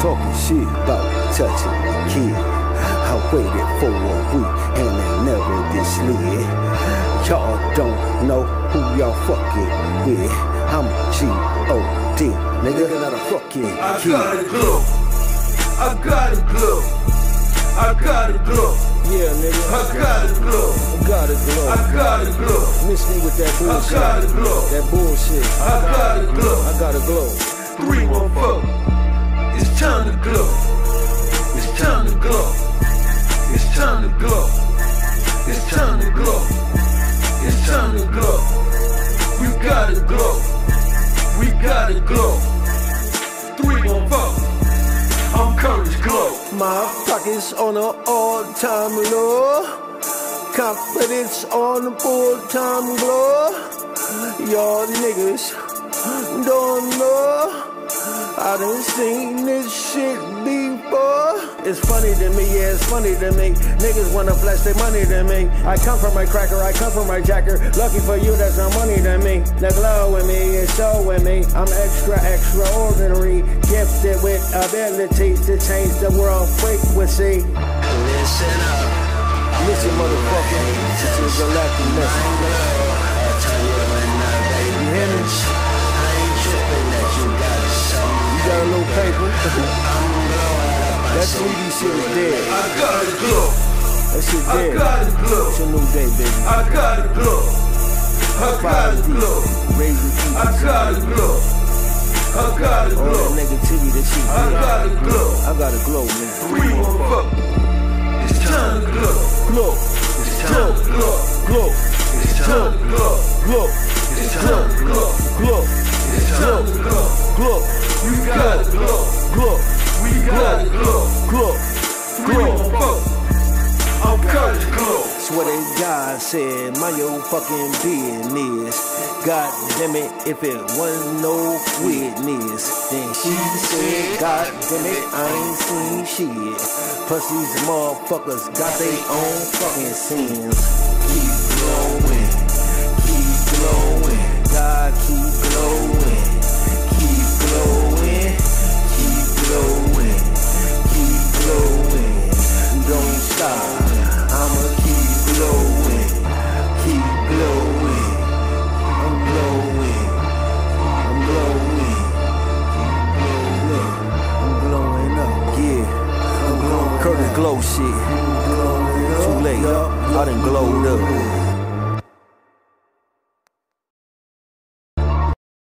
talking shit about touching the kid. I waited for a week and they never did. Y'all don't know who y'all fucking with. I'm G-O-D, nigga, not a fucking kid. I got a glow. I got a glow. I got a glow. Yeah, nigga, I got a glow. I got a glow. I got a glow. Miss me with that bullshit. I got a glow. That bullshit. I got a glow. I got a one four. Gotta glow. Three one four. I'm Curtis Glow. My pockets on an all-time low. Confidence on a full-time glow. Y'all niggas don't know. I done seen this shit before. It's funny to me, yeah, it's funny to me. Niggas wanna flash their money to me. I come from my cracker, I come from my jacker. Lucky for you, that's no money to me. The glow in me is showing me. I'm extra, extraordinary. Gifted with ability to change the world frequency. Listen up. Listen, motherfucker. Is a galactic message. I'll you when now, baby. You hear me? I ain't tripping that you got something. You got a little paper? I'm blowing up. that 3D shit is dead. I gotta glow. That shit I gotta glow. It's a new day, baby. I gotta glow. I gotta 5D. glow. Raise your feet. I gotta glow. I gotta All that negativity, that shit I gotta glow. I gotta glow, man. Three one four. It's time to glow. Glow, It's time to glow. glow, It's time to glow. glow, It's time to glow. glow, said, mind your fucking business. God damn it, if it wasn't no witness. Then she said, God damn it, I ain't seen shit. Plus these motherfuckers got their own fucking sins. Keep glowing, glow shit. Too late. I done glowed up.